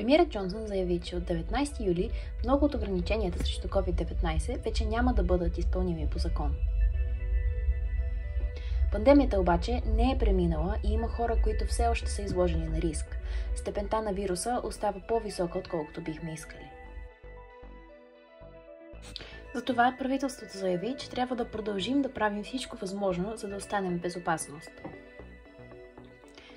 Премьерът Джонсън заяви, че от 19 юли много от ограниченията срещу COVID-19 вече няма да бъдат изпълними по закон. Пандемията обаче не е преминала и има хора, които все още са изложени на риск. Степента на вируса остава по-висока, отколкото бихме искали. Затова правителството заяви, че трябва да продължим да правим всичко възможно, за да останем в безопасност.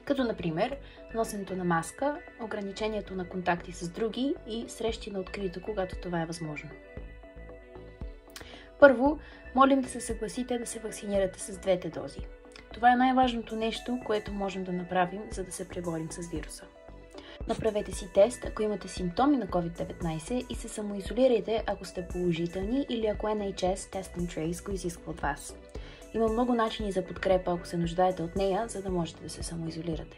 Като, например, носенето на маска, ограничението на контакти с други и срещи на открито, когато това е възможно. Първо, молим да се съгласите да се вакцинирате с двете дози. Това е най-важното нещо, което можем да направим, за да се преборим с вируса. Направете си тест, ако имате симптоми на COVID-19 и се самоизолирайте, ако сте положителни или ако NHS Test and Trace го изисква от вас. Има много начини за подкрепа, ако се нуждаете от нея, за да можете да се самоизолирате.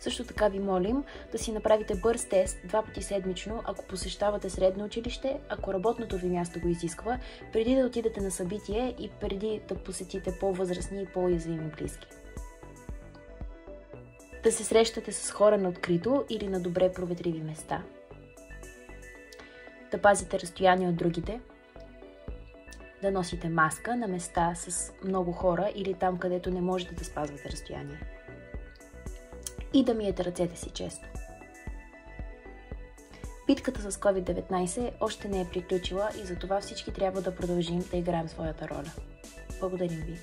Също така ви молим да си направите бърз тест два пъти седмично, ако посещавате средно училище, ако работното ви място го изисква, преди да отидете на събитие и преди да посетите по-възрастни и по-уязвими близки. Да се срещате с хора на открито или на добре проветриви места. Да пазите разстояние от другите. Да носите маска на места с много хора или там, където не можете да спазвате разстояние и да миете ръцете си често. Битката с COVID-19 още не е приключила и затова всички трябва да продължим да играем своята роля. Благодарим ви!